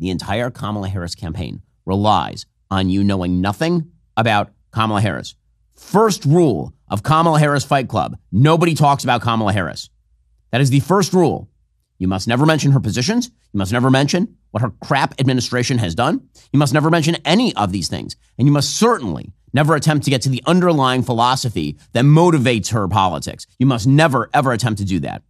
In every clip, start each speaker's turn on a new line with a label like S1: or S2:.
S1: the entire Kamala Harris campaign relies on you knowing nothing about Kamala Harris. First rule of Kamala Harris Fight Club nobody talks about Kamala Harris. That is the first rule. You must never mention her positions. You must never mention what her crap administration has done. You must never mention any of these things. And you must certainly never attempt to get to the underlying philosophy that motivates her politics. You must never, ever attempt to do that.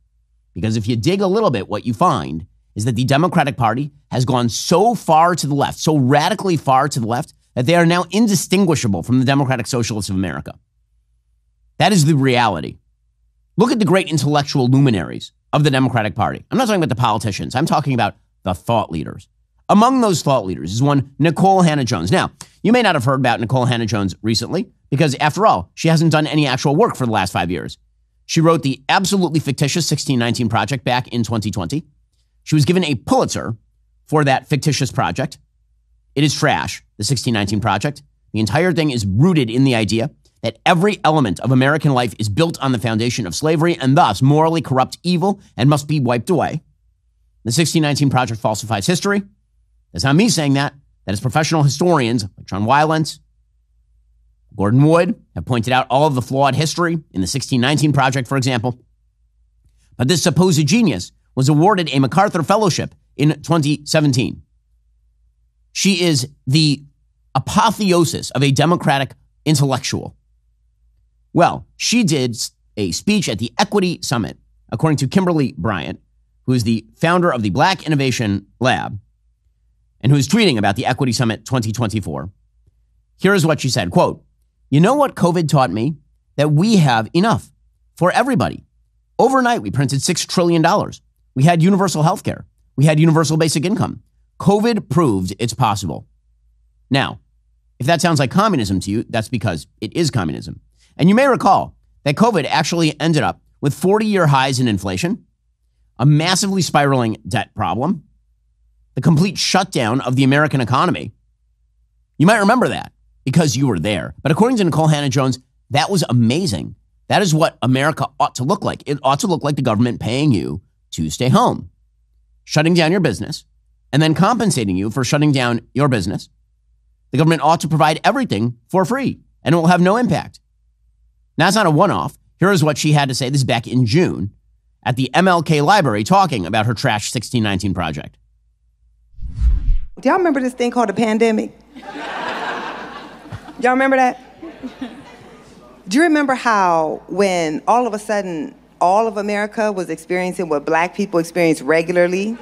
S1: Because if you dig a little bit, what you find is that the Democratic Party has gone so far to the left, so radically far to the left, that they are now indistinguishable from the Democratic Socialists of America. That is the reality. Look at the great intellectual luminaries of the Democratic Party. I'm not talking about the politicians, I'm talking about the thought leaders. Among those thought leaders is one Nikole Hannah Jones. Now, you may not have heard about Nikole Hannah Jones recently because, after all, she hasn't done any actual work for the last five years. She wrote the absolutely fictitious 1619 Project back in 2020. She was given a Pulitzer for that fictitious project. It is trash, the 1619 Project. The entire thing is rooted in the idea that every element of American life is built on the foundation of slavery and thus morally corrupt evil and must be wiped away. The 1619 Project falsifies history. That's not me saying that. That is professional historians like Sean Wilentz, Gordon Wood have pointed out all of the flawed history in the 1619 Project, for example. But this supposed genius was awarded a MacArthur Fellowship in 2017. She is the apotheosis of a Democratic intellectual. Well, she did a speech at the Equity Summit, according to Kimberly Bryant, who is the founder of the Black Innovation Lab and who is tweeting about the Equity Summit 2024. Here is what she said, quote, "You know what COVID taught me? That we have enough for everybody. Overnight we printed 6 trillion dollars. We had universal health care. We had universal basic income. COVID proved it's possible. Now, if that sounds like communism to you, that's because it is communism. And you may recall that COVID actually ended up with 40 year highs in inflation, a massively spiraling debt problem, the complete shutdown of the American economy. You might remember that because you were there. But according to Nikole Hannah Jones, that was amazing. That is what America ought to look like. It ought to look like the government paying you to stay home, shutting down your business, and then compensating you for shutting down your business. The government ought to provide everything for free and it will have no impact. Now, it's not a one off. Here is what she had to say. This is back in June at the MLK Library talking about her Trash 1619 project.
S2: Do y'all remember this thing called a pandemic? y'all remember that? Do you remember how when all of a sudden all of America was experiencing what black people experience regularly?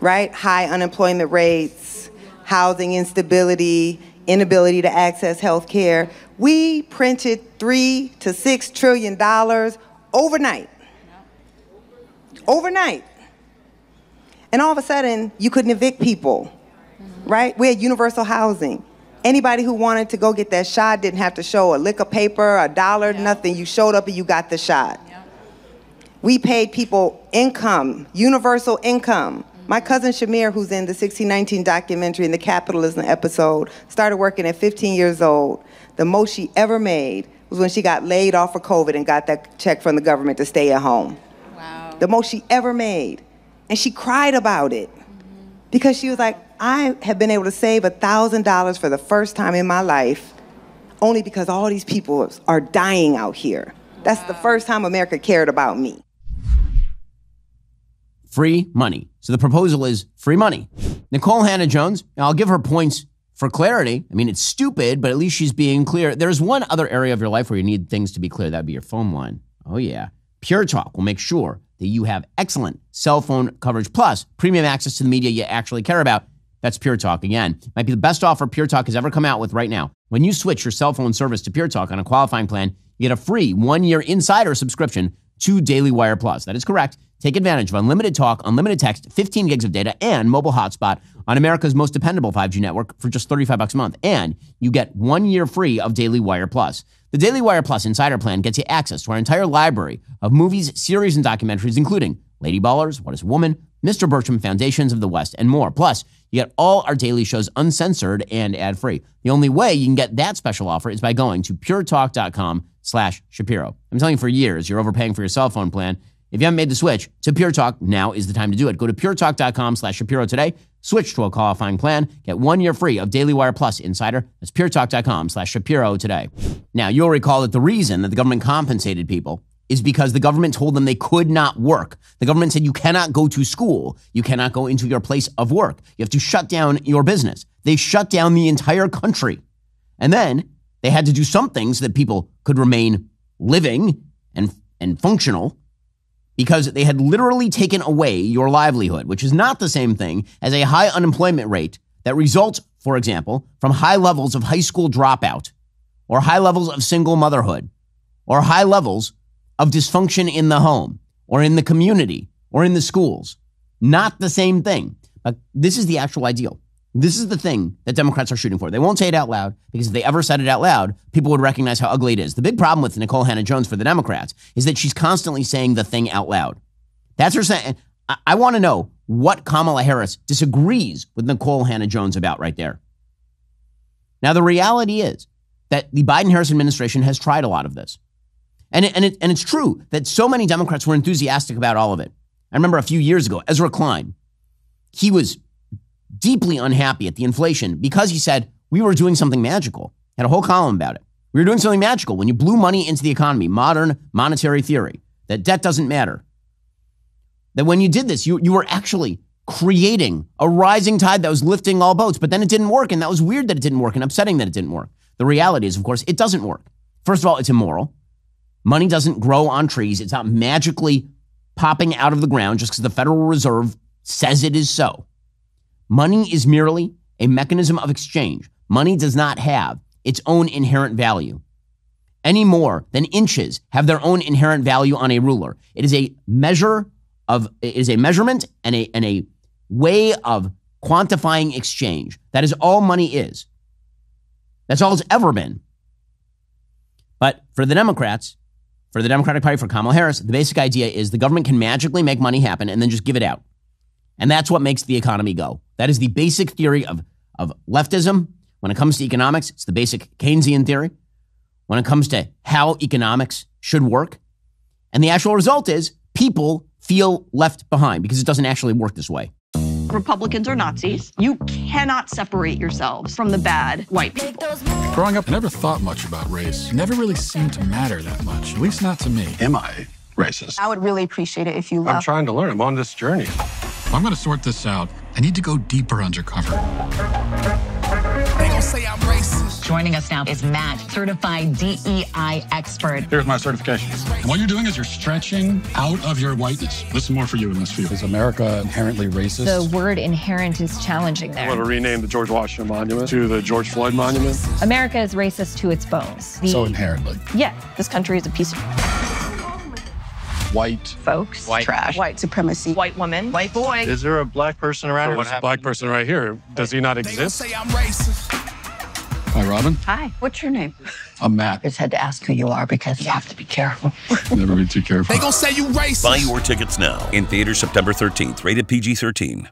S2: Right? High unemployment rates, housing instability, inability to access health care. We printed three to six trillion dollars overnight. Overnight. And all of a sudden, you couldn't evict people, right? We had universal housing. Anybody who wanted to go get that shot didn't have to show a lick of paper, a dollar, yeah. nothing. You showed up and you got the shot. Yeah. We paid people income, universal income. My cousin Shamir, who's in the 1619 documentary in the capitalism episode, started working at 15 years old. The most she ever made was when she got laid off for COVID and got that check from the government to stay at home. Wow. The most she ever made. And she cried about it. Because she was like, I have been able to save $1,000 for the first time in my life only because all these people are dying out here. That's wow. the first time America cared about me
S1: free money. So the proposal is free money. Nikole Hannah Jones, I'll give her points for clarity. I mean, it's stupid, but at least she's being clear. There's one other area of your life where you need things to be clear. That'd be your phone line. Oh, yeah. Pure Talk will make sure that you have excellent cell phone coverage plus premium access to the media you actually care about. That's Pure Talk. Again, might be the best offer Pure Talk has ever come out with right now. When you switch your cell phone service to Pure Talk on a qualifying plan, you get a free one year insider subscription to Daily Wire Plus. That is correct. Take advantage of unlimited talk, unlimited text, 15 gigs of data, and mobile hotspot on America's most dependable 5G network for just 35 bucks a month. And you get one year free of Daily Wire Plus. The Daily Wire Plus Insider Plan gets you access to our entire library of movies, series, and documentaries, including Lady Ballers, What is a Woman, Mr. Birchum, Foundations of the West, and more. Plus, you get all our daily shows uncensored and ad-free. The only way you can get that special offer is by going to puretalk.com slash Shapiro. I'm telling you for years, you're overpaying for your cell phone plan If you haven't made the switch to Pure Talk, now is the time to do it. Go to puretalk.com slash Shapiro today. Switch to a qualifying plan. Get one year free of Daily Wire Plus Insider. That's puretalk.com slash Shapiro today. Now, you'll recall that the reason that the government compensated people is because the government told them they could not work. The government said you cannot go to school. You cannot go into your place of work. You have to shut down your business. They shut down the entire country. And then they had to do something so that people could remain living and, and functional because they had literally taken away your livelihood, which is not the same thing as a high unemployment rate that results, for example, from high levels of high school dropout or high levels of single motherhood or high levels of dysfunction in the home or in the community or in the schools. Not the same thing. But this is the actual ideal. This is the thing that Democrats are shooting for. They won't say it out loud because if they ever said it out loud, people would recognize how ugly it is. The big problem with Nikole Hannah Jones for the Democrats is that she's constantly saying the thing out loud. That's her saying. I, want to know what Kamala Harris disagrees with Nikole Hannah Jones about right there. Now, the reality is that the Biden Harris administration has tried a lot of this. And, it, and, it, and it's true that so many Democrats were enthusiastic about all of it. I remember a few years ago, Ezra Klein, he was deeply unhappy at the inflation because he said we were doing something magical. Had a whole column about it. We were doing something magical when you blew money into the economy, modern monetary theory, that debt doesn't matter. That when you did this, you, you were actually creating a rising tide that was lifting all boats, but then it didn't work. And that was weird that it didn't work and upsetting that it didn't work. The reality is, of course, it doesn't work. First of all, it's immoral. Money doesn't grow on trees. It's not magically popping out of the ground just because the Federal Reserve says it is so. Money is merely a mechanism of exchange. Money does not have its own inherent value any more than inches have their own inherent value on a ruler. It is a measure of it is a measurement and a and a way of quantifying exchange. That is all money is. That's all it's ever been. But for the Democrats, for the Democratic Party, for Kamala Harris, the basic idea is the government can magically make money happen and then just give it out. And that's what makes the economy go. That is the basic theory of, of leftism. When it comes to economics, it's the basic Keynesian theory. When it comes to how economics should work. And the actual result is people feel left behind because it doesn't actually work this way.
S3: Republicans are Nazis. You cannot separate yourselves from the bad white people.
S4: Growing up, I never thought much about race. It never really seemed to matter that much, at least not to me.
S5: Am I racist?
S3: I would really appreciate it if you
S5: I'm trying to learn. I'm on this journey.
S4: If I'm going to sort this out, I need to go deeper undercover.
S6: They gon' say I'm racist.
S7: Joining us now is Matt, certified DEI expert.
S5: Here's my certification.
S4: And what you're doing is you're stretching out of your whiteness. This is more for you in this field.
S8: Is America inherently racist?
S9: The word inherent is challenging
S5: I want
S9: there.
S5: to rename the George Washington Monument to the George Floyd Monument.
S9: America is racist to its bones. The-
S4: so inherently.
S3: Yeah, this country is a piece of
S8: White.
S3: folks. White trash. White supremacy. White woman. White boy.
S5: Is there a black person around here?
S10: This black person right here, does he not exist?
S6: They gon' say I'm racist.
S4: Hi, Robin.
S3: Hi. What's your name?
S4: I'm Matt.
S7: I Just had to ask who you are because you have to be careful.
S4: Never be too careful.
S6: They gonna say you racist.
S11: Buy your tickets now. In theaters September 13th. Rated PG 13.